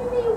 Emily.